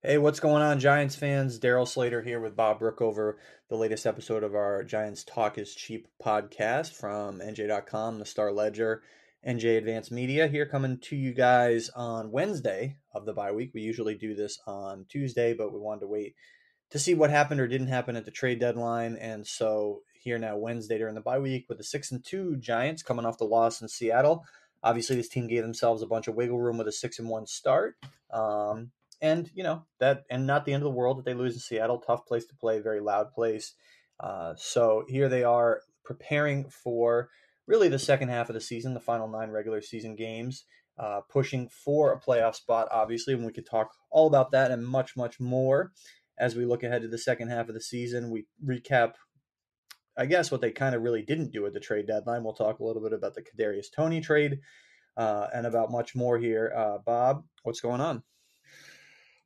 Hey, what's going on, Giants fans? Darryl Slater here with Bob Brookover, the latest episode of our Giants Talk is Cheap podcast from NJ.com, the Star Ledger, NJ Advance Media. Here coming to you guys on Wednesday of the bye week. We usually do this on Tuesday, but we wanted to wait to see what happened or didn't happen at the trade deadline. And so here now, Wednesday during the bye week, with the 6 and 2 Giants coming off the loss in Seattle. Obviously, this team gave themselves a bunch of wiggle room with a 6 and 1 start. Um, and you know that and not the end of the world that they lose in Seattle. Tough place to play, very loud place. Uh, so here they are preparing for really the second half of the season, the final nine regular season games, uh, pushing for a playoff spot, obviously. And we could talk all about that and much, much more as we look ahead to the second half of the season. We recap, I guess, what they kind of really didn't do at the trade deadline. We'll talk a little bit about the Kadarius Toney trade uh, and about much more here. Uh, Bob, what's going on?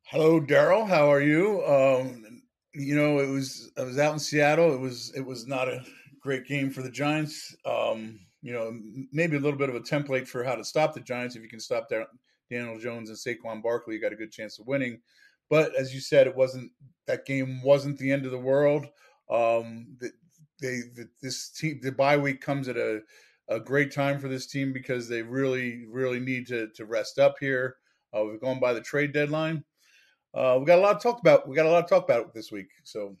Hello, Darryl. How are you? Um, you know, it was I was out in Seattle. It was it was not a great game for the Giants. Um, you know, maybe a little bit of a template for how to stop the Giants. If you can stop Daniel Jones and Saquon Barkley, you got a good chance of winning. But as you said, it wasn't that game wasn't the end of the world. Um, they, they this team the bye week comes at a a great time for this team because they really really need to to rest up here. Uh, we've gone by the trade deadline uh, we got a lot to talk about. We got a lot to talk about this week. So,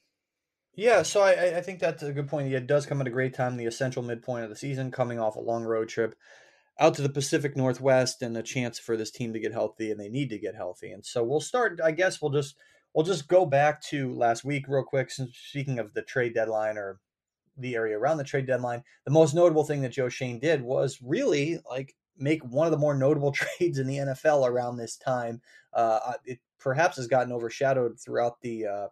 yeah, so I, I think that's a good point. It does come at a great time, the essential midpoint of the season, coming off a long road trip out to the Pacific Northwest, and a chance for this team to get healthy, and they need to get healthy. And so we'll start. I guess we'll just we'll just go back to last week real quick. Since speaking of the trade deadline or the area around the trade deadline, the most notable thing that Joe Schoen did was really like make one of the more notable trades in the NFL around this time. Uh, it perhaps has gotten overshadowed throughout the uh,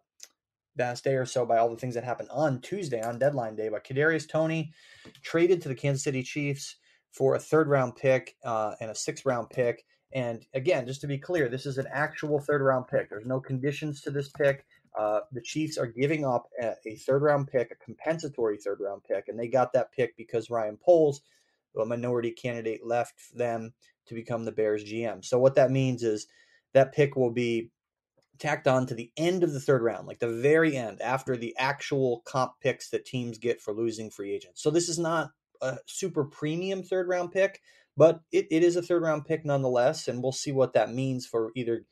past day or so by all the things that happened on Tuesday on deadline day. But Kadarius Toney traded to the Kansas City Chiefs for a third round pick uh, and a sixth round pick. And again, just to be clear, this is an actual third round pick. There's no conditions to this pick. Uh, the Chiefs are giving up a, a, third round pick, a compensatory third round pick, and they got that pick because Ryan Poles, a minority candidate, left them to become the Bears GM. So what that means is that pick will be tacked on to the end of the third round, like the very end, after the actual comp picks that teams get for losing free agents. So this is not a super premium third round pick, but it, it is a third round pick nonetheless. And we'll see what that means for either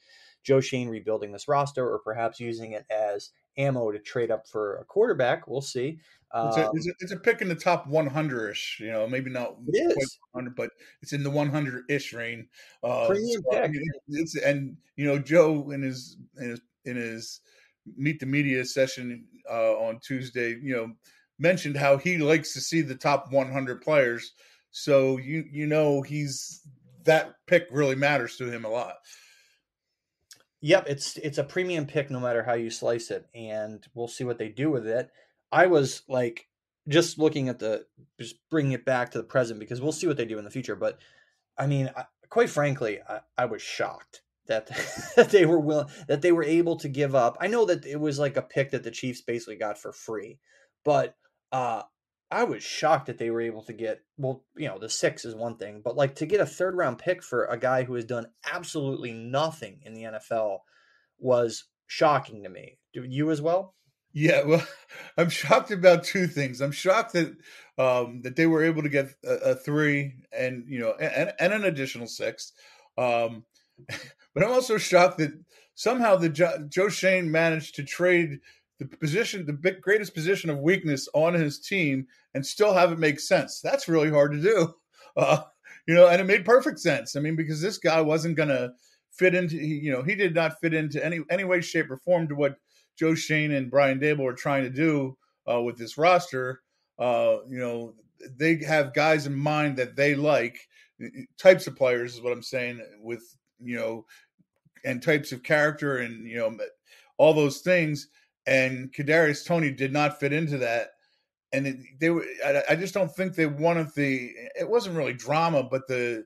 Joe Schoen rebuilding this roster or perhaps using it as ammo to trade up for a quarterback. We'll see. Um, it's, a, it's, a, it's, a, pick in the top 100 ish, you know, maybe not it is. 100, but it's in the 100 ish range. Uh, Premium so, pick. It's, and, you know, Joe in his, in his, in his meet the media session uh, on Tuesday, you know, mentioned how he likes to see the top 100 players. So you, you know, he's that pick really matters to him a lot. Yep, it's it's a premium pick no matter how you slice it, and we'll see what they do with it. I was like just looking at the just bringing it back to the present because we'll see what they do in the future. But I mean, I, quite frankly, I, I was shocked that that they were willing that they were able to give up. I know that it was like a pick that the Chiefs basically got for free, but uh, I was shocked that they were able to get well, you know, the six is one thing, but like to get a third round pick for a guy who has done absolutely nothing in the NFL was shocking to me. Do you as well? Yeah, well, I'm shocked about two things. I'm shocked that um, that they were able to get a, a three and you know and, and an additional six, um, but I'm also shocked that somehow the Joe Schoen managed to trade the position, the big, greatest position of weakness on his team, and still have it make sense. That's really hard to do, uh, you know. And it made perfect sense. I mean, because this guy wasn't going to fit into, you know, he did not fit into any any way, shape, or form to what Joe Schoen and Brian Daboll are trying to do uh, with this roster. Uh, you know, they have guys in mind that they like, types of players is what I'm saying. With you know, and types of character and you know all those things and Kadarius Toney did not fit into that. And it, they were, I, I, just don't think they wanted the. It wasn't really drama, but the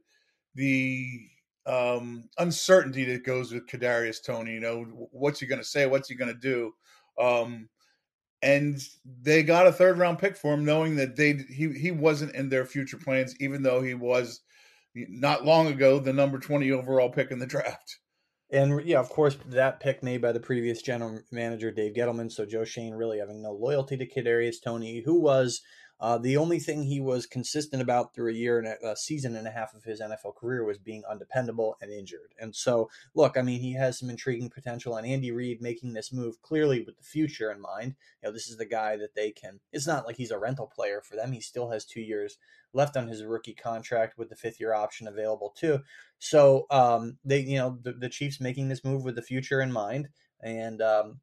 the um, uncertainty that goes with Kadarius Toney. You know, what's he going to say? What's he going to do? Um, and they got a third round pick for him, knowing that they he he wasn't in their future plans, even though he was not long ago the number twenty overall pick in the draft. And yeah, of course, that pick made by the previous general manager Dave Gettleman. So Joe Schoen really having no loyalty to Kadarius Toney, who was uh, the only thing he was consistent about through a year and a, a, season and a half of his NFL career was being undependable and injured. And so, look, I mean, he has some intriguing potential, and Andy Reid making this move clearly with the future in mind. You know, this is the guy that they can. It's not like he's a rental player for them. He still has two years left on his rookie contract with the fifth year option available too. So, um, they, you know, the, the Chiefs making this move with the future in mind, and um,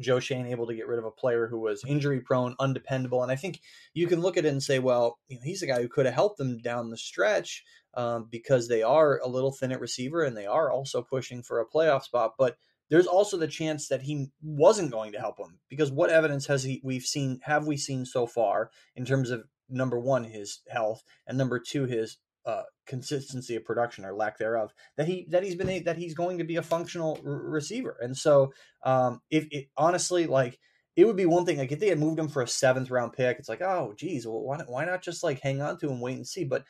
Joe Schoen able to get rid of a player who was injury prone, undependable. And I think you can look at it and say, well, you know, he's a guy who could have helped them down the stretch um, because they are a little thin at receiver and they are also pushing for a playoff spot. But there's also the chance that he wasn't going to help them because what evidence has he we've seen have we seen so far in terms of number one his health and number two his uh, consistency of production or lack thereof that he that he's been a, that he's going to be a functional r- receiver. And so um if it honestly like it would be one thing like if they had moved him for a seventh round pick it's like oh geez well why not, why not just like hang on to him wait and see? But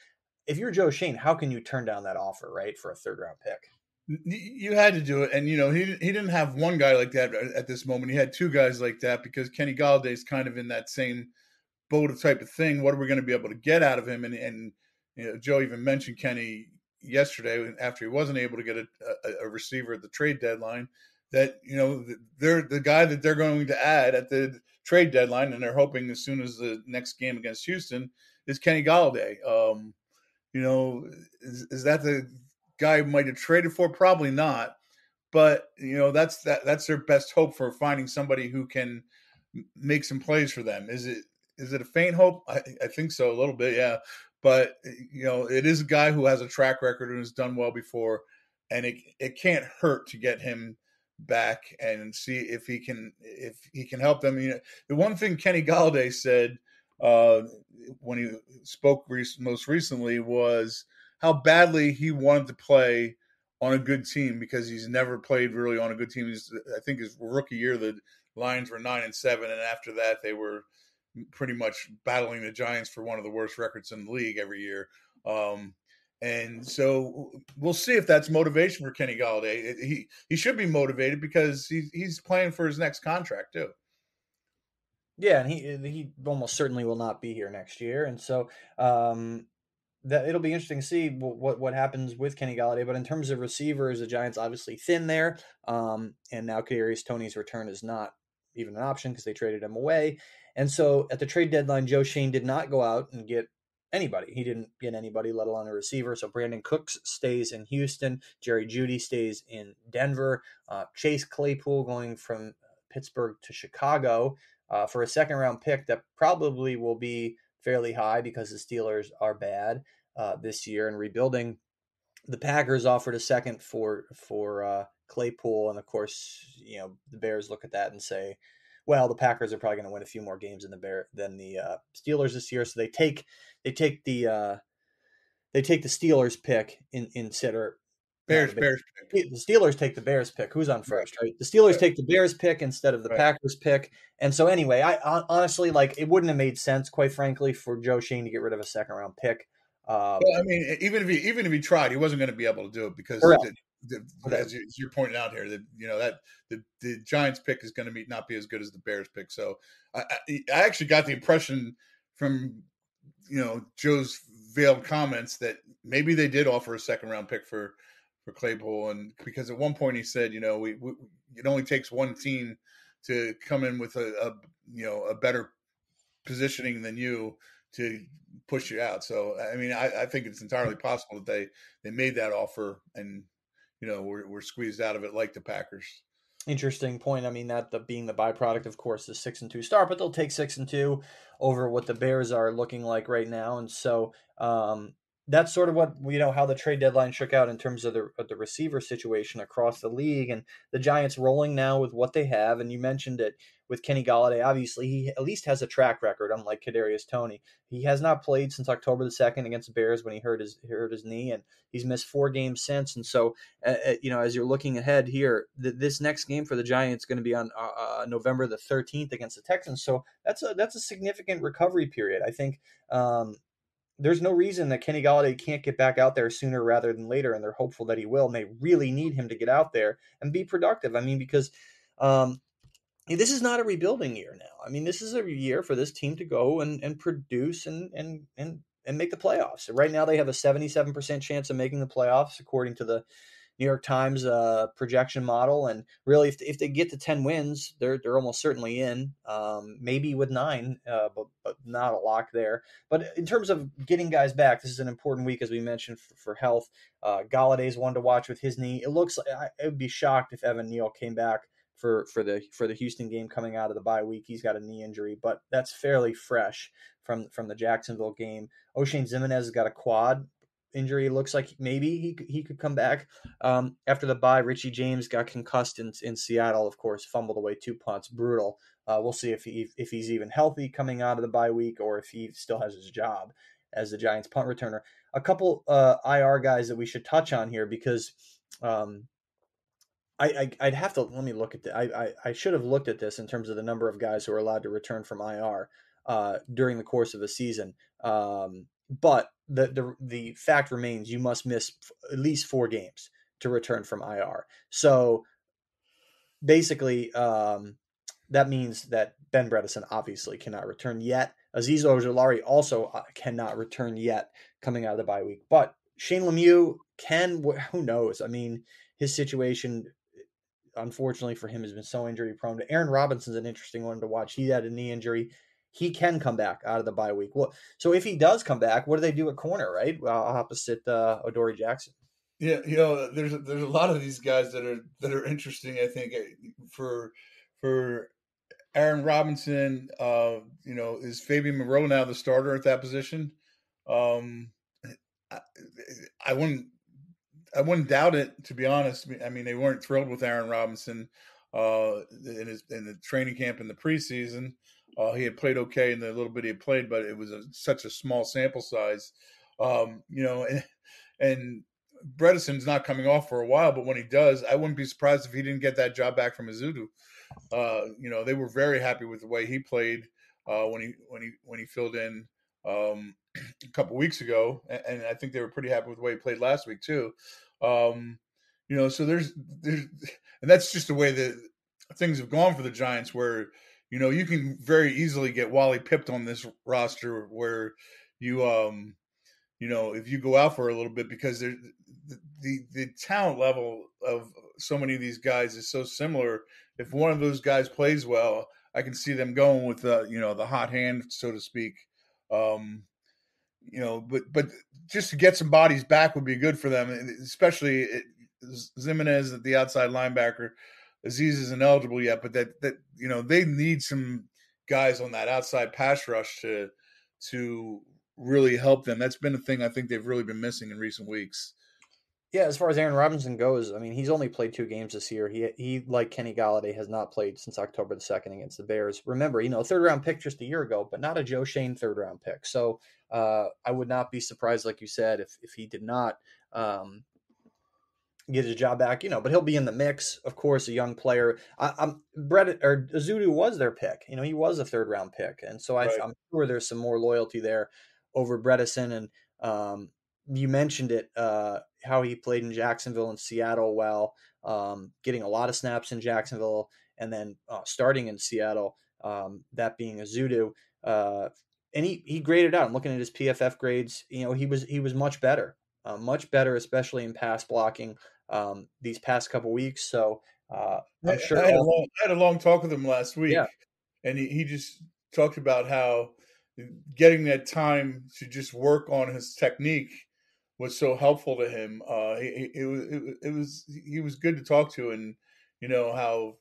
if you're Joe Schoen, how can you turn down that offer right for a third round pick? You had to do it. And you know he he didn't have one guy like that at this moment. He had two guys like that because Kenny Golladay is kind of in that same boat of type of thing. What are we going to be able to get out of him? And and you know, Joe even mentioned Kenny yesterday after he wasn't able to get a, a, a, receiver at the trade deadline that you know they're the guy that they're going to add at the trade deadline and they're hoping as soon as the next game against Houston is Kenny Golladay. Um, you know, is, is that the guy might have traded for? Probably not. But you know that's that that's their best hope for finding somebody who can make some plays for them. Is it is it a faint hope? I, I think so a little bit, yeah but eh, you know it is a guy who has a track record and has done well before and it it can't hurt to get him back and see if he can if he can help them you know. The one thing kenny golladay said uh, when he spoke re- most recently was how badly he wanted to play on a good team because he's never played really on a good team. He's, i think his rookie year the lions were nine and seven and after that they were pretty much battling the Giants for one of the worst records in the league every year. Um, and so we'll see if that's motivation for Kenny Golladay. He he should be motivated because he's he's playing for his next contract too. Yeah, and he he almost certainly will not be here next year, and so um, that it'll be interesting to see what what happens with Kenny Golladay. But in terms of receivers, the Giants obviously thin there, um, and now Kadarius Toney's return is not even an option because they traded him away. And so at the trade deadline, Joe Schoen did not go out and get anybody. He didn't get anybody, let alone a receiver. So Brandin Cooks stays in Houston. Jerry Jeudy stays in Denver. Uh, Chase Claypool going from Pittsburgh to Chicago uh, for a second round pick that probably will be fairly high because the Steelers are bad uh, this year and rebuilding. The Packers offered a second for for uh, Claypool, and of course, you know the Bears look at that and say, well, the Packers are probably going to win a few more games in the Bear than the uh, Steelers this year, so they take they take the uh, they take the Steelers pick in instead or Bears Bears pick. The Steelers take the Bears pick. Who's on first, right? The Steelers right. take the Bears pick instead of the right. Packers pick. And so anyway, I honestly like it wouldn't have made sense, quite frankly, for Joe Schoen to get rid of a second round pick. Um, well, I mean, even if he even if he tried, he wasn't going to be able to do it because the, the, as, you, are pointing out here, that you know that the, the Giants pick is going to be not be as good as the Bears pick. So I, I, I actually got the impression from you know Joe's veiled comments that maybe they did offer a second round pick for for Claypool, and because at one point he said, you know, we, we it only takes one team to come in with a, a you know a better positioning than you to push you out. So I mean, I, I, think it's entirely possible that they they made that offer and you know we're we're squeezed out of it like the Packers. Interesting point. I mean, that the being the byproduct, of course, is six and two start, but they'll take six and two over what the Bears are looking like right now, and so um, that's sort of what you know how the trade deadline shook out in terms of the of the receiver situation across the league, and the Giants rolling now with what they have. And you mentioned it with Kenny Golladay. Obviously, he at least has a track record, unlike Kadarius Toney. He has not played since October the second against the Bears when he hurt his hurt his knee, and he's missed four games since. And so, uh, uh you know, as you're looking ahead here, th- this next game for the Giants is going to be on uh, uh, November the 13th against the Texans. So that's a that's a significant recovery period. I think. Um, there's no reason that Kenny Golladay can't get back out there sooner rather than later, and they're hopeful that he will. And they really need him to get out there and be productive. I mean, because um, this is not a rebuilding year now. I mean, this is a year for this team to go and, and produce and and and and make the playoffs. Right now, they have a 77% chance of making the playoffs, according to the New York Times uh, projection model. And really, if, if they get to 10 wins, they're, they're almost certainly in, um, maybe with nine, uh, but, but not a lock there. But in terms of getting guys back, this is an important week, as we mentioned, for, for health. Uh, Golladay's one to watch with his knee. It looks like I, I would be shocked if Evan Neal came back for for the for the Houston game coming out of the bye week. He's got a knee injury, but that's fairly fresh from from the Jacksonville game. Oshane Ximines has got a quad injury. Looks like maybe he he could come back um, after the bye. Richie James got concussed in, in Seattle, of course, fumbled away two punts, brutal. Uh, we'll see if he if he's even healthy coming out of the bye week or if he still has his job as the Giants punt returner. A couple uh, IR guys that we should touch on here because um, I, I would have to let me look at that. I, I, I should have looked at this in terms of the number of guys who are allowed to return from IR uh, during the course of a season. Um, but the, the the fact remains, you must miss at least four games to return from IR. So basically, um, that means that Ben Bredeson obviously cannot return yet. Azeez Ojulari also uh, cannot return yet coming out of the bye week. But Shane Lemieux can. Who knows? I mean, his situation unfortunately for him, has been so injury prone. Aaron Robinson's an interesting one to watch. He had a knee injury. He can come back out of the bye week. Well, so if he does come back, what do they do at corner, right? Opposite uh, Adoree Jackson. Yeah, you know, there's there's a lot of these guys that are that are interesting. I think eh, for for Aaron Robinson, uh, you know, is Fabian Moreau now the starter at that position? Um, I, I wouldn't I wouldn't doubt it to be honest. I mean, they weren't thrilled with Aaron Robinson uh, in his in the training camp in the preseason. Uh, he had played okay in the little bit he had played, but it was a, such a small sample size. Um, you know, and, and Bredeson's not coming off for a while, but when he does, I wouldn't be surprised if he didn't get that job back from Ezeudu. Uh, you know, they were very happy with the way he played uh, when he when he when he filled in um, a couple weeks ago, and, and, I think they were pretty happy with the way he played last week too. Um, you know, so there's there's, and that's just the way that things have gone for the Giants, where you know you can very easily get Wally pipped on this roster, where you um, you know, if you go out for a little bit because the, the the talent level of so many of these guys is so similar. If one of those guys plays well, I can see them going with the you know the hot hand, so to speak. Um, you know, but but just to get some bodies back would be good for them, especially it, Ximines at the outside linebacker. Azeez isn't eligible yet, but that that you know they need some guys on that outside pass rush to to really help them. That's been a thing I think they've really been missing in recent weeks. Yeah, as far as Aaron Robinson goes, I mean, he's only played two games this year. He he like Kenny Golladay has not played since October the second against the Bears. Remember, you know, third round pick just a year ago, but not a Joe Schoen third round pick. So uh, I would not be surprised, like you said, if if he did not um, get his job back. You know, but he'll be in the mix, of course. A young player. I, am Brett or Ezeudu was their pick. You know, he was a third round pick, and so I, am sure there's some more loyalty there over Bredeson and. Um, you mentioned it, uh, how he played in Jacksonville and Seattle well, um, getting a lot of snaps in Jacksonville and then uh, starting in Seattle, um, that being Ezeudu. Uh, and he, he graded out. I'm looking at his PFF grades. You know, he was he was much better, uh, much better, especially in pass blocking um, these past couple weeks. So uh, I'm sure. I had, long, I had, a long, talk with him last week, yeah. and he, he just talked about how getting that time to just work on his technique was so helpful to him. Uh, it, it, it, it was he was good to talk to, and you know how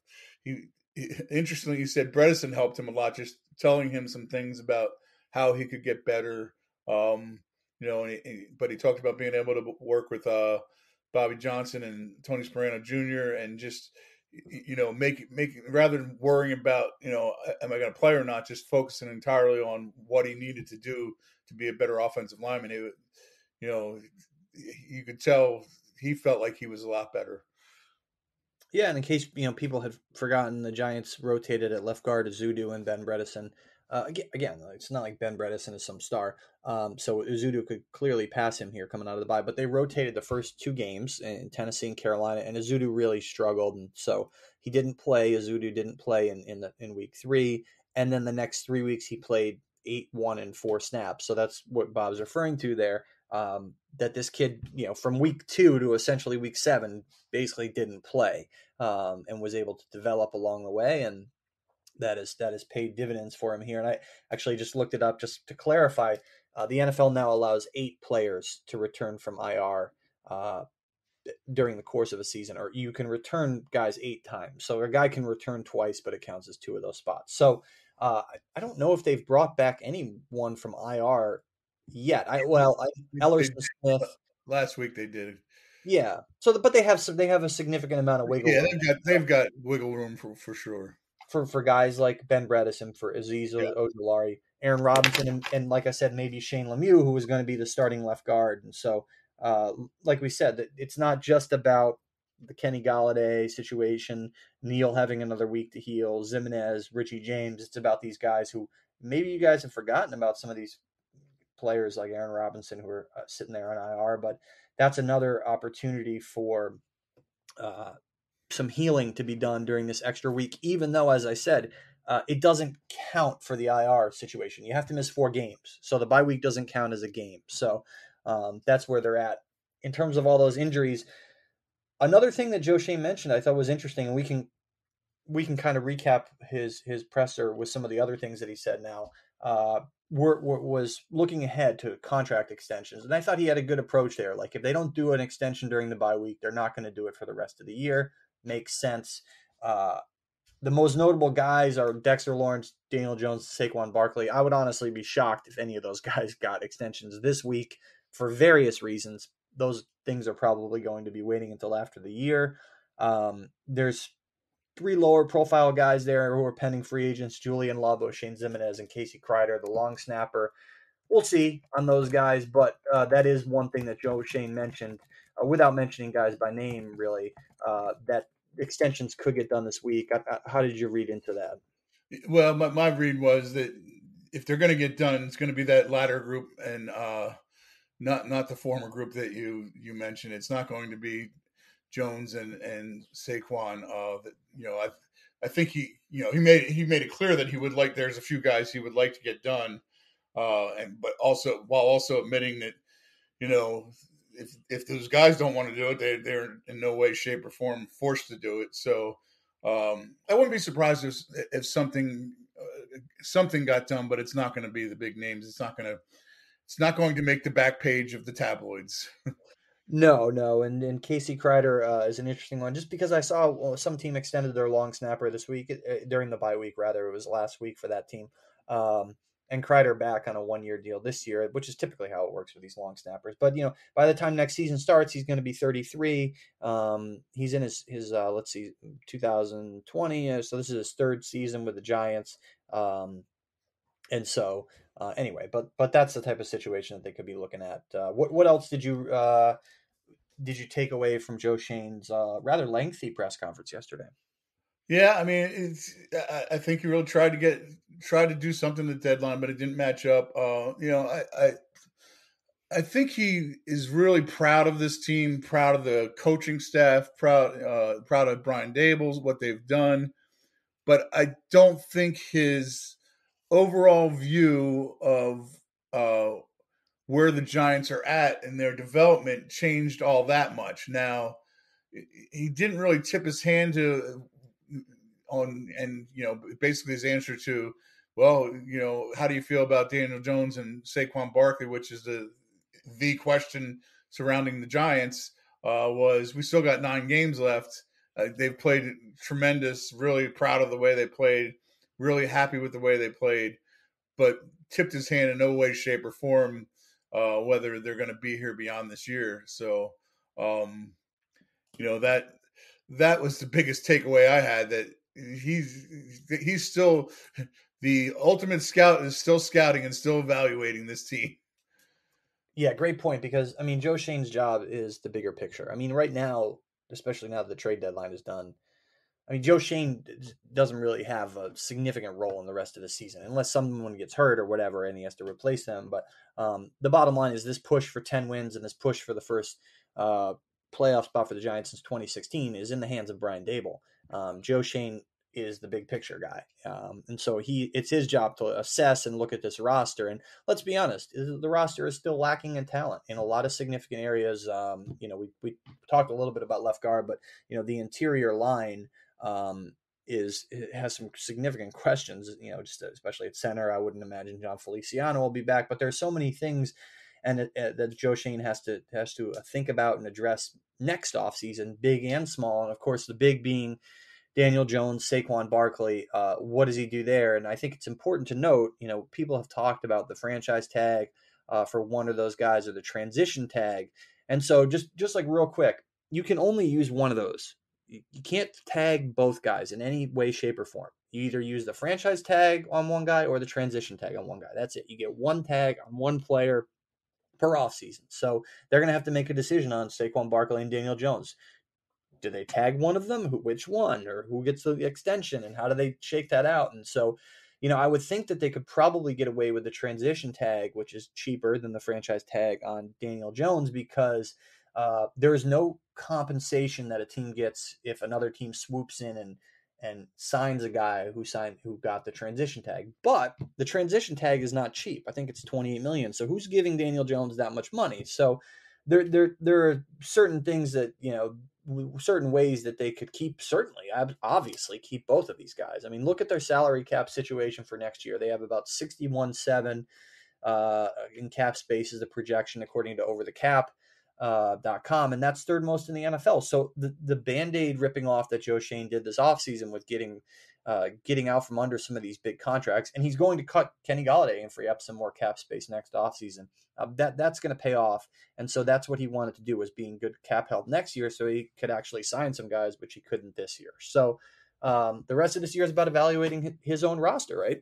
he, interestingly you said Bredeson helped him a lot, just telling him some things about how he could get better. Um, you know, he, but he talked about being able to work with uh, Bobby Johnson and Tony Sparano Jr. and just you know make make rather than worrying about you know am I going to play or not, just focusing entirely on what he needed to do to be a better offensive lineman. It, you know, you could tell he felt like he was a lot better. Yeah, and in case you know people had forgotten, the Giants rotated at left guard Ezeudu and Ben Bredeson Uh, again, it's not like Ben Bredeson is some star. Um, so Ezeudu could clearly pass him here coming out of the bye. But they rotated the first two games in Tennessee and Carolina, and Ezeudu really struggled. And so he didn't play. Ezeudu didn't play in, in, the, in week three. And then the next three weeks, he played eight, one, and four snaps. So that's what Bob's referring to there. Um, that this kid, you know, from week two to essentially week seven, basically didn't play um, and was able to develop along the way. And that is that has paid dividends for him here. And I actually just looked it up just to clarify. Uh, the NFL now allows eight players to return from IR uh, during the course of a season, or you can return guys eight times. So a guy can return twice, but it counts as two of those spots. So uh, I don't know if they've brought back anyone from IR yet. I well, I, Smith. Last week they did. Yeah. So, the, but they have some. They have a significant amount of wiggle. Yeah, they've got they've got wiggle room for for sure for for guys like Ben Bredeson, for Azeez yeah. Ojulari, Aaron Robinson, and, and, like I said, maybe Shane Lemieux, who was going to be the starting left guard. And so, uh, like we said, that it's not just about the Kenny Golladay situation, Neal having another week to heal, Ximines, Richie James. It's about these guys who maybe you guys have forgotten about some of these players like Aaron Robinson who are uh, sitting there on IR, but that's another opportunity for uh, some healing to be done during this extra week, even though, as I said, uh, it doesn't count for the IR situation. You have to miss four games. So the bye week doesn't count as a game. So um, that's where they're at. In terms of all those injuries, another thing that Joe Schoen mentioned I thought was interesting, and we can we can kind of recap his his presser with some of the other things that he said now. Uh, were, were, was looking ahead to contract extensions, and I thought he had a good approach there. Like if they don't do an extension during the bye week, they're not going to do it for the rest of the year makes sense. Uh, the most notable guys are Dexter Lawrence, Daniel Jones, Saquon Barkley. I would honestly be shocked if any of those guys got extensions this week for various reasons. Those things are probably going to be waiting until after the year. Um, there's three lower profile guys there who are pending free agents Julian Love, Shane Ximines, and Casey Kreiter, the long snapper. We'll see on those guys, but uh, that is one thing that Joe Schoen mentioned uh, without mentioning guys by name, really, uh, that extensions could get done this week. How did you read into that? Well, my, my read was that if they're going to get done, it's going to be that latter group and uh, not not the former group that you you mentioned. It's not going to be Jones and and Saquon. Uh, that you know, I I think he you know he made he made it clear that he would like. There's a few guys he would like to get done, uh, and but also while also admitting that you know if if those guys don't want to do it, they they're in no way, shape, or form forced to do it. So um, I wouldn't be surprised if if something uh, something got done, but it's not going to be the big names. It's not going to it's not going to make the back page of the tabloids. no, no, and and Casey Kreiter uh, is an interesting one, just because I saw well, some team extended their long snapper this week uh, during the bye week. Rather, it was last week for that team. Um, and Kreiter back on a one year deal this year, which is typically how it works with these long snappers. But you know, by the time next season starts, he's going to be 33. Um, he's in his his uh, let's see, 2020. Uh, so this is his third season with the Giants. Um, and so uh, anyway, but but that's the type of situation that they could be looking at. Uh, what what else did you uh, did you take away from Joe Schoen's uh, rather lengthy press conference yesterday? Yeah, I mean, it's. I think he really tried to get tried to do something at the deadline, but it didn't match up. Uh, you know, I, I I think he is really proud of this team, proud of the coaching staff, proud uh, proud of Brian Daboll's, what they've done, but I don't think his overall view of uh, where the Giants are at in their development changed all that much. Now, he didn't really tip his hand to on and you know basically his answer to well, you know, how do you feel about Daniel Jones and Saquon Barkley, which is the the question surrounding the Giants, uh, was we still got nine games left. Uh, they've played tremendous, really proud of the way they played, really happy with the way they played, but tipped his hand in no way, shape, or form uh, whether they're going to be here beyond this year. So, um, you know that that was the biggest takeaway I had that he's he's still the ultimate scout is still scouting and still evaluating this team. Yeah, great point. Because I mean, Joe Schoen's job is the bigger picture. I mean, right now, especially now that the trade deadline is done, I mean, Joe Schoen doesn't really have a significant role in the rest of the season unless someone gets hurt or whatever, and he has to replace them. But um, the bottom line is this push for ten wins and this push for the first uh, playoff spot for the Giants since 2016 is in the hands of Brian Daboll. Um, Joe Schoen is the big picture guy, um, and so he it's his job to assess and look at this roster. And let's be honest, the roster is still lacking in talent in a lot of significant areas. Um, you know, we we talked a little bit about left guard, but you know the interior line um, is has some significant questions. You know, just especially at center, I wouldn't imagine Jon Feliciano will be back. But there's so many things, and that Joe Schoen has to has to uh, think about and address next offseason, big and small. And of course, the big being Daniel Jones, Saquon Barkley. Uh, what does he do there? And I think it's important to note. You know, people have talked about the franchise tag uh, for one of those guys or the transition tag. And so, just just like real quick, you can only use one of those you can't tag both guys in any way, shape, or form. You either use the franchise tag on one guy or the transition tag on one guy. That's it. You get one tag on one player per offseason. So they're going to have to make a decision on Saquon Barkley and Daniel Jones. Do they tag one of them? Who, which one? Or who gets the extension? And how do they shake that out? And so, you know, I would think that they could probably get away with the transition tag, which is cheaper than the franchise tag on Daniel Jones because – uh, there is no compensation that a team gets if another team swoops in and and signs a guy who signed who got the transition tag. But the transition tag is not cheap. I think it's 28 million. So who's giving Daniel Jones that much money? So there there there are certain things that, you know, certain ways that they could keep certainly obviously keep both of these guys. I mean, look at their salary cap situation for next year. They have about 61 7 uh, in cap space is the projection according to over the cap uh, .com, and that's third most in the NFL. So the the band aid ripping off that Joe Schoen did this offseason with getting uh, getting out from under some of these big contracts, and he's going to cut Kenny Golladay and free up some more cap space next offseason. Uh, that that's going to pay off, and so that's what he wanted to do was being good cap help next year, so he could actually sign some guys, which he couldn't this year. So um, the rest of this year is about evaluating his own roster, right?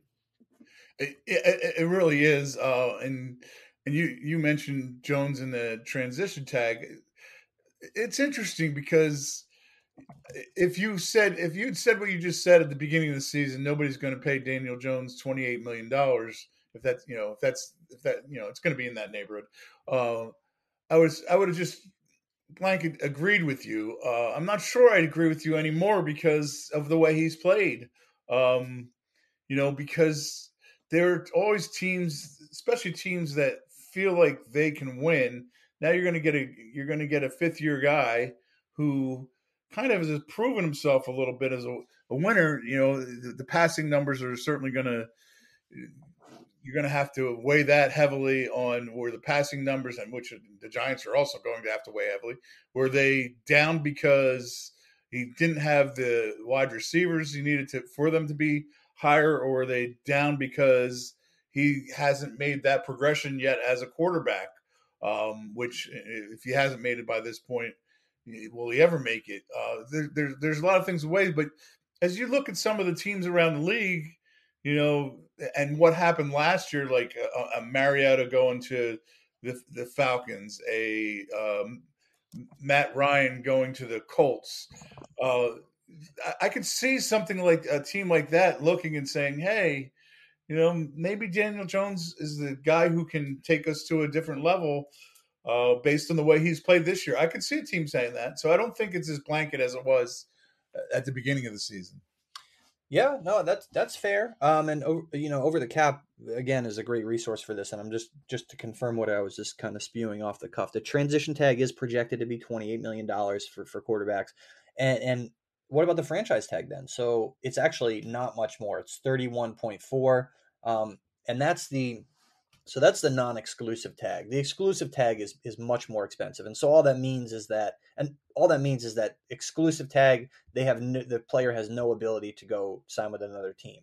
It, it, it really is, uh, and and you you mentioned Jones in the transition tag. It's interesting because if you said if you'd said what you just said at the beginning of the season, nobody's going to pay Daniel Jones twenty eight million dollars. If that's you know if that's if that you know it's going to be in that neighborhood. Uh, I was I would have just blanket agreed with you. Uh, I'm not sure I'd agree with you anymore because of the way he's played. Um, you know because there are always teams, especially teams that feel like they can win. Now you're going to get a you're going to get a fifth year guy who kind of has proven himself a little bit as a, a winner. You know, the, the, passing numbers are certainly going to you're going to have to weigh that heavily on where the passing numbers and which the Giants are also going to have to weigh heavily. Were they down because he didn't have the wide receivers he needed to for them to be higher, or were they down because he hasn't made that progression yet as a quarterback. Um, which, if he hasn't made it by this point, will he ever make it? Uh, there, there, there's a lot of things away, but as you look at some of the teams around the league, you know, and what happened last year, like a, a Mariota going to the the Falcons, a um, Matt Ryan going to the Colts. Uh, I, I could see something like a team like that looking and saying, "Hey, you know, maybe Daniel Jones is the guy who can take us to a different level uh, based on the way he's played this year. I could see a team saying that. So I don't think it's as blanket as it was at the beginning of the season. Yeah, no, that's that's fair. Um, and you know, over the cap again is a great resource for this. And I'm just just to confirm what I was just kind of spewing off the cuff. The transition tag is projected to be 28 million dollars for for quarterbacks, and and what about the franchise tag then? So it's actually not much more. It's 31.4. Um, and that's the so that's the non-exclusive tag. The exclusive tag is is much more expensive, and so all that means is that, and all that means is that exclusive tag, they have no, the player has no ability to go sign with another team.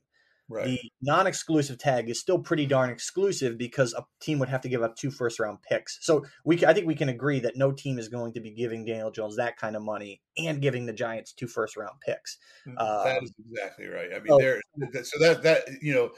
Right. The non-exclusive tag is still pretty darn exclusive because a team would have to give up two first-round picks. So we, I think we can agree that no team is going to be giving Daniel Jones that kind of money and giving the Giants two first-round picks. Mm, that um, is exactly right. I mean, oh, there. So that that you know,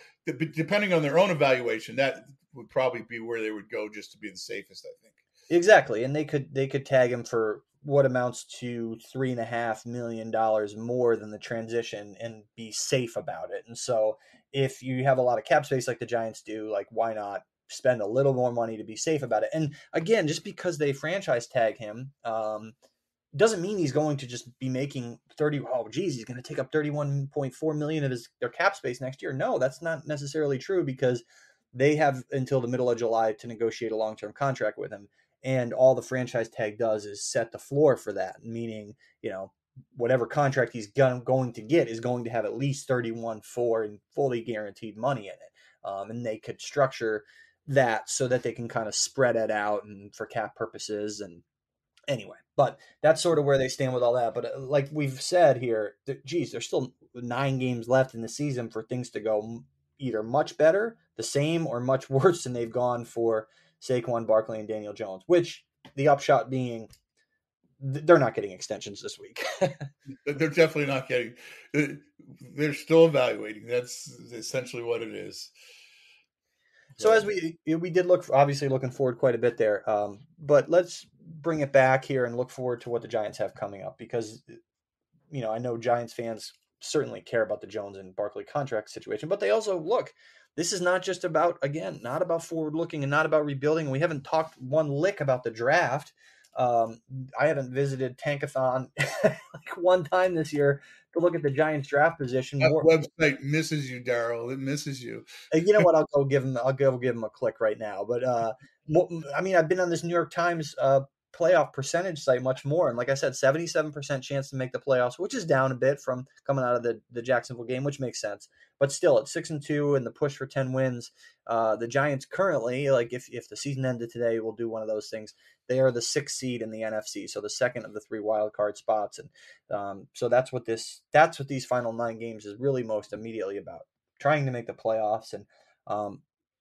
depending on their own evaluation, that would probably be where they would go just to be the safest. I think. Exactly, and they could they could tag him for what amounts to three and a half million dollars more than the transition and be safe about it. And so, if you have a lot of cap space like the Giants do, like why not spend a little more money to be safe about it? And again, just because they franchise tag him, um, doesn't mean he's going to just be making 30 oh geez he's going to take up 31.4 million of his their cap space next year no that's not necessarily true because they have until the middle of july to negotiate a long-term contract with him and all the franchise tag does is set the floor for that meaning you know whatever contract he's going to get is going to have at least 31 for and fully guaranteed money in it um, and they could structure that so that they can kind of spread it out and for cap purposes and anyway, but that's sort of where they stand with all that. But uh, like we've said here, geez, there's still nine games left in the season for things to go either much better, the same, or much worse than they've gone for Saquon Barkley and Daniel Jones. Which the upshot being, they're not getting extensions this week. they're definitely not getting. Uh, they're still evaluating. That's essentially what it is. So as we we did look obviously looking forward quite a bit there, um, but let's bring it back here and look forward to what the Giants have coming up because you know I know Giants fans certainly care about the Jones and Barkley contract situation, but they also look. This is not just about again, not about forward looking and not about rebuilding. We haven't talked one lick about the draft. Um, I haven't visited Tankathon like one time this year to look at the Giants draft position. That more. website misses you, Darryl. It misses you. you know what? I'll go give him. I'll go give him a click right now. But uh, I mean, I've been on this New York Times uh, playoff percentage site much more. And like I said, 77% chance to make the playoffs, which is down a bit from coming out of the, the Jacksonville game, which makes sense. But still, at six and two and the push for 10 wins, uh, the Giants currently, like if, if the season ended today, we'll do one of those things. They are the sixth seed in the NFC, so the second of the three wild card spots. And um, so that's what this that's what these final nine games is really most immediately about. Trying to make the playoffs and um,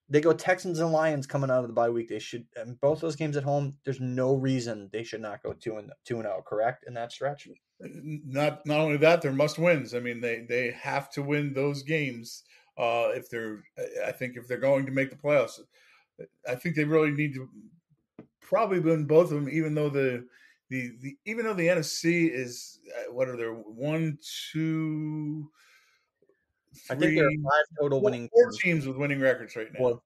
they go Texans and Lions coming out of the bye week. They should and both those games at home. There's no reason they should not go two and two and zero. Oh, correct in that stretch. Not not only that, they're must wins. I mean, they they have to win those games uh, if they're. I think if they're going to make the playoffs, I think they really need to probably win both of them. Even though the the, the even though the NFC is uh, what are there one two I think there are five total winning four teams with winning records right now. Four.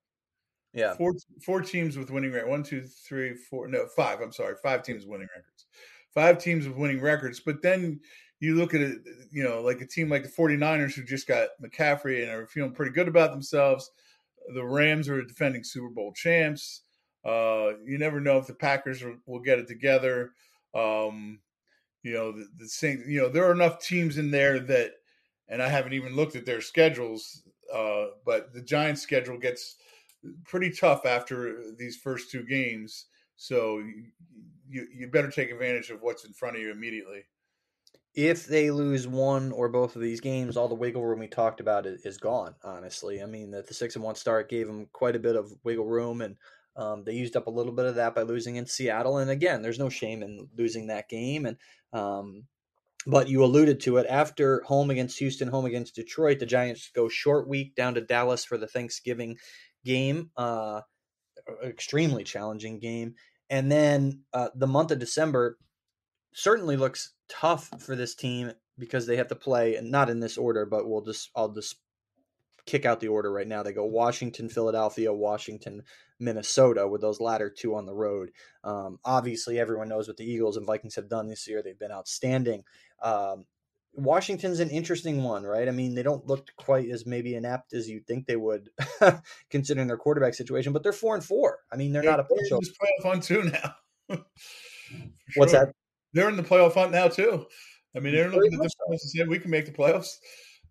Yeah, four four teams with winning records. One, two, three, four. No, five. I'm sorry, five teams with winning records. Five teams with winning records. But then you look at it, you know, like a team like the 49ers who just got McCaffrey and are feeling pretty good about themselves. The Rams are defending Super Bowl champs. Uh, you never know if the Packers will, will get it together. Um, you know, the, the same. You know, there are enough teams in there that and I haven't even looked at their schedules. Uh, but the Giants' schedule gets pretty tough after these first two games, so you you better take advantage of what's in front of you immediately. If they lose one or both of these games, all the wiggle room we talked about is, gone. Honestly, I mean that the six and one start gave them quite a bit of wiggle room, and um, they used up a little bit of that by losing in Seattle. And again, there's no shame in losing that game, and um, but you alluded to it after home against Houston, home against Detroit. The Giants go short week down to Dallas for the Thanksgiving game. Uh, extremely challenging game. And then uh, the month of December certainly looks tough for this team because they have to play, and not in this order, but we'll just I'll just kick out the order right now. They go Washington, Philadelphia, Washington, Minnesota, with those latter two on the road. Um, obviously, everyone knows what the Eagles and Vikings have done this year. They've been outstanding. Um, Washington's an interesting one, right? I mean, they don't look quite as maybe inept as you'd think they would, considering their quarterback situation. But they're four and four. I mean, they're not a pushover. Playoff hunt too now. sure. What's that? They're in the playoff hunt now too. I mean, they're looking at the playoffs and saying we can make the playoffs.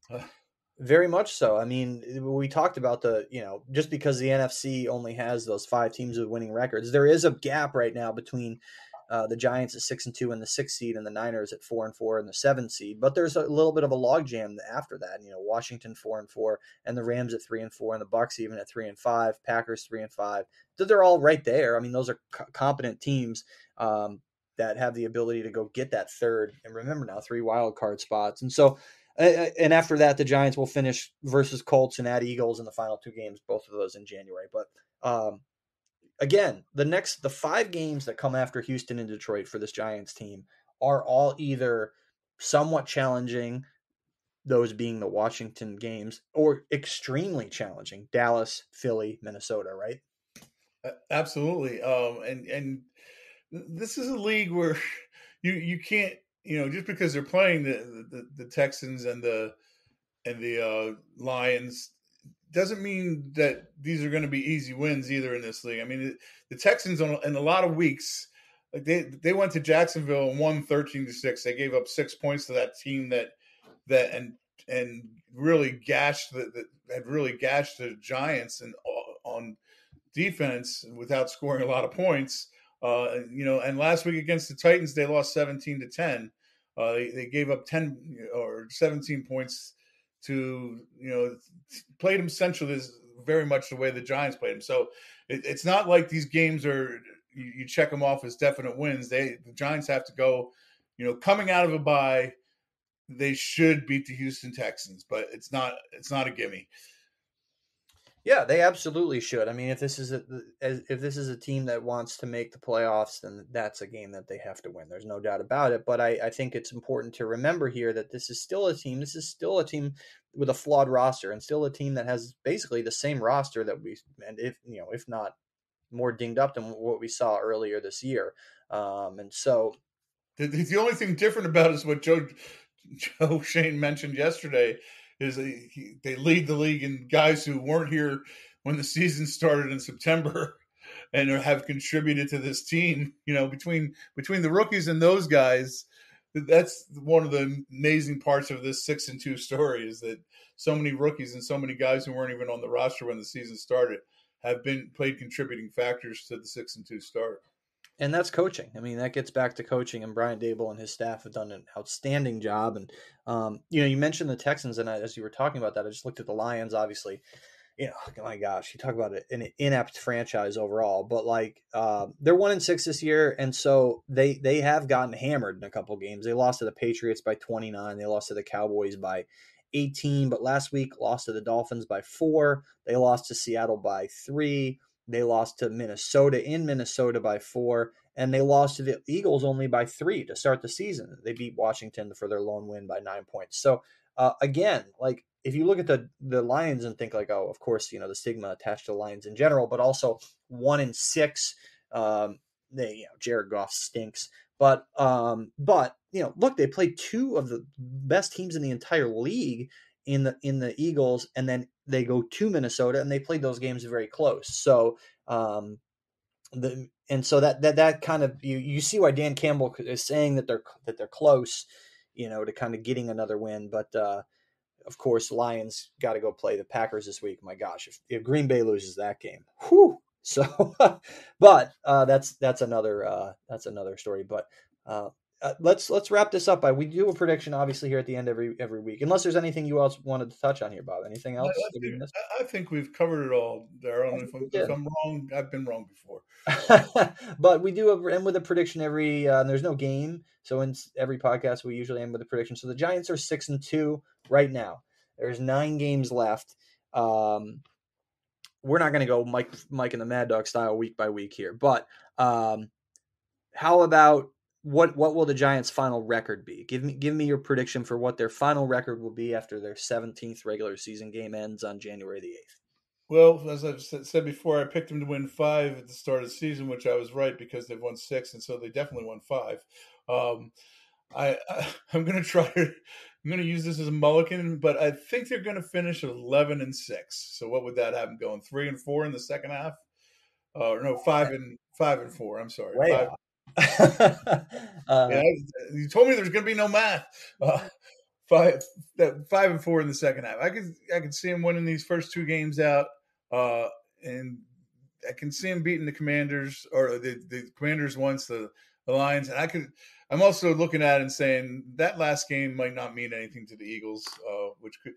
Uh, very much so. I mean, we talked about the, you know, just because the NFC only has those five teams with winning records, there is a gap right now between uh, the Giants at six and two and the six seed, and the Niners at four and four and the seven seed. But there's a little bit of a logjam after that. You know, Washington four and four, and the Rams at three and four, and the Bucs even at three and five. Packers three and five. They're all right there. I mean, those are co- competent teams um, that have the ability to go get that third. And remember now, three wild card spots. And so and after that, the Giants will finish versus Colts and at Eagles in the final two games, both of those in January. But um, again, the next the five games that come after Houston and Detroit for this Giants team are all either somewhat challenging, those being the Washington games, or extremely challenging, Dallas, Philly, Minnesota, right? Absolutely. Um, and and this is a league where you you can't you know just because they're playing the the, the Texans and the and the uh, Lions doesn't mean that these are going to be easy wins either in this league. I mean, the, the Texans on in a lot of weeks, like they they went to Jacksonville and won thirteen to six. They gave up six points to that team that that and and really gashed the, the had really gashed the Giants and uh, on defense without scoring a lot of points. Uh, you know, and last week against the Titans, they lost seventeen to ten. Uh, they, they gave up ten or seventeen points to you know played him central is very much the way the Giants played him. So it, it's not like these games are you, you, check them off as definite wins. They the Giants have to go, you know, coming out of a bye, they should beat the Houston Texans, but it's not it's not a gimme. Yeah, they absolutely should. I mean, if this is a if this is a team that wants to make the playoffs, then that's a game that they have to win. There's no doubt about it. But I, I think it's important to remember here that this is still a team. This is still a team with a flawed roster, and still a team that has basically the same roster that we and if you know if not more dinged up than what we saw earlier this year. Um, and so the, the only thing different about is what Joe Joe Schoen mentioned yesterday is they, they lead the league in guys who weren't here when the season started in September and have contributed to this team. You know, between between the rookies and those guys, that's one of the amazing parts of this six and two story is that so many rookies and so many guys who weren't even on the roster when the season started have been played contributing factors to the six and two start and that's coaching. I mean, that gets back to coaching, and Brian Daboll and his staff have done an outstanding job. And um, you know, you mentioned the Texans, and as you were talking about that, I just looked at the Lions. Obviously, you know, oh my gosh, you talk about an inept franchise overall, but like uh, they're one in six this year, and so they they have gotten hammered in a couple games. They lost to the Patriots by twenty nine. They lost to the Cowboys by 18, but last week lost to the Dolphins by four. They lost to Seattle by three. They lost to Minnesota in Minnesota by four, and they lost to the Eagles only by three to start the season. They beat Washington for their lone win by nine points. So uh, again, like if you look at the the Lions and think like, oh, of course, you know the stigma attached to Lions in general, but also one in six. Um, they, you know, Jared Goff stinks, but um, but you know, look, they played two of the best teams in the entire league in the in the Eagles, and then they go to Minnesota, and they played those games very close. So, um, the and so that that that kind of you you see why Dan Campbell is saying that they're that they're close, you know, to kind of getting another win. But uh, of course, Lions got to go play the Packers this week. My gosh, if, if Green Bay loses that game, whew. So, but uh, that's that's another uh, that's another story. But uh, let's let's wrap this up. By we do a prediction, obviously, here at the end every every week. Unless there's anything you else wanted to touch on here, Bob. Anything else? I, think, I think we've covered it all, Darryl. If, if, I'm wrong, I've been wrong before. but we do end with a prediction every. Uh, there's no game, so in every podcast we usually end with a prediction. So the Giants are six and two right now. There's nine games left. Um, we're not going to go Mike Mike and the Mad Dog style week by week here, but um, how about what what will the Giants' final record be? Give me give me your prediction for what their final record will be after their 17th regular season game ends on January the 8th. Well, as I've said before, I picked them to win five at the start of the season, which I was right because they've won six, and so they definitely won five. Um, I, I am going to try to I'm going to use this as a mulligan, but I think they're going to finish 11 and six. So what would that have them going three and four in the second half? Uh, no, five and five and four. I'm sorry, Way five, uh, yeah, you told me there's going to be no math. Uh, five, five and four in the second half. I could, I could see him winning these first two games out, uh, and I can see him beating the Commanders or the, the Commanders once the, the Lions. And I could, I'm also looking at and saying that last game might not mean anything to the Eagles, uh, which could,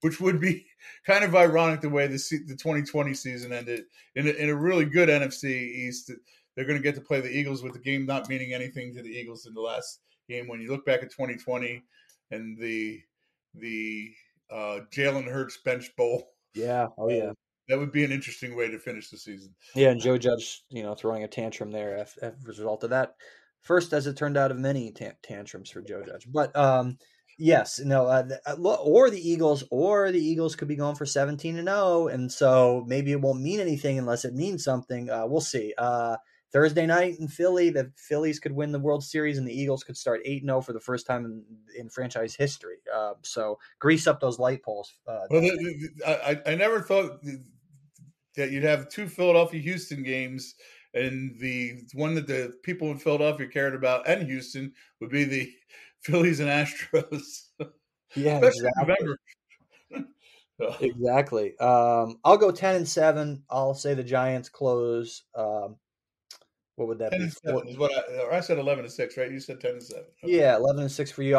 which would be kind of ironic the way the the 2020 season ended in a, in a really good NFC East they're going to get to play the Eagles with the game not meaning anything to the Eagles in the last game. When you look back at 2020 and the the uh, Jalen Hurts bench bowl, yeah, oh yeah, that would be an interesting way to finish the season. Yeah, and Joe Judge, you know, throwing a tantrum there as, as a result of that. First, as it turned out, of many t- tantrums for Joe Judge. But um, yes, no, uh, uh or the Eagles, or the Eagles could be going for seventeen and zero, and so maybe it won't mean anything unless it means something. Uh, we'll see. Uh, Thursday night in Philly, the Phillies could win the World Series and the Eagles could start 8 0 for the first time in, in franchise history. Uh, so grease up those light poles. Uh, well, the, the, I, I never thought that you'd have two Philadelphia Houston games, and the one that the people in Philadelphia cared about and Houston would be the Phillies and Astros. Yeah, exactly. exactly. Um, I'll go 10 and 7. I'll say the Giants close. Um, what would that 10 be? And 7 is what I, I, said 11 and 6, right? You said 10 and 7. Okay. Yeah, 11 and 6 for you,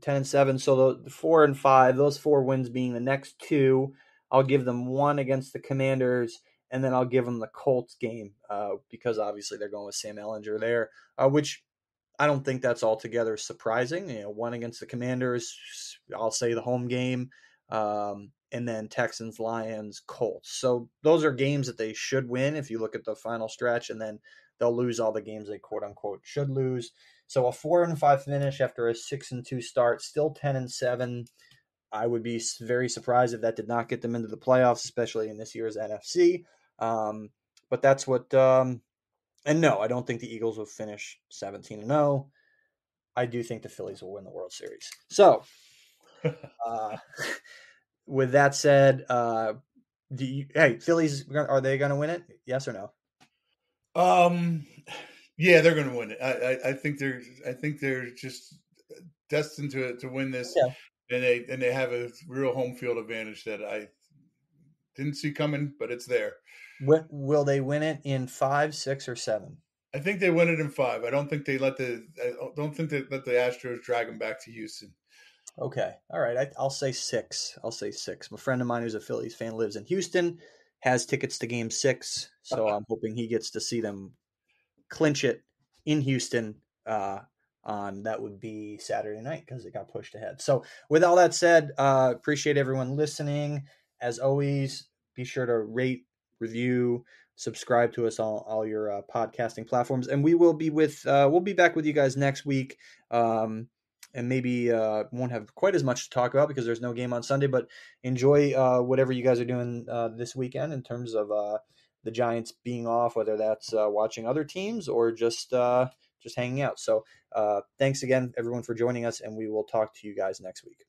10 and 7. So the 4 and 5, those four wins being the next two. I'll give them one against the Commanders, and then I'll give them the Colts game uh, because obviously they're going with Sam Ehlinger there, uh, which I don't think that's altogether surprising. You know, one against the Commanders, I'll say the home game, um, and then Texans, Lions, Colts. So those are games that they should win if you look at the final stretch, and then they'll lose all the games they quote unquote should lose. So a four and five finish after a six and two start, still ten and seven. I would be very surprised if that did not get them into the playoffs, especially in this year's NFC. Um, but that's what. Um, and no, I don't think the Eagles will finish seventeen and zero. Oh. I do think the Phillies will win the World Series. So, uh, with that said, uh, do you, hey Phillies are they going to win it? Yes or no? Um, yeah, they're going to win it. I, I, I, think they're, I think they're just destined to to win this, yeah. and they and they have a real home field advantage that I didn't see coming, but it's there. What, will they win it in five, six, or seven? I think they win it in five. I don't think they let the I don't think they let the Astros drag them back to Houston. Okay, all right. I, I'll say six. I'll say six. My friend of mine who's a Phillies fan lives in Houston has tickets to game six. So I'm hoping he gets to see them clinch it in Houston uh, on that would be Saturday night because it got pushed ahead. So with all that said, uh, appreciate everyone listening. As always, be sure to rate, review, subscribe to us on all your uh, podcasting platforms, and we will be with uh, we'll be back with you guys next week. Um, and maybe uh, won't have quite as much to talk about because there's no game on Sunday. But enjoy uh, whatever you guys are doing uh, this weekend in terms of uh, the Giants being off, whether that's uh, watching other teams or just uh, just hanging out. So thanks again, everyone, for joining us, and we will talk to you guys next week.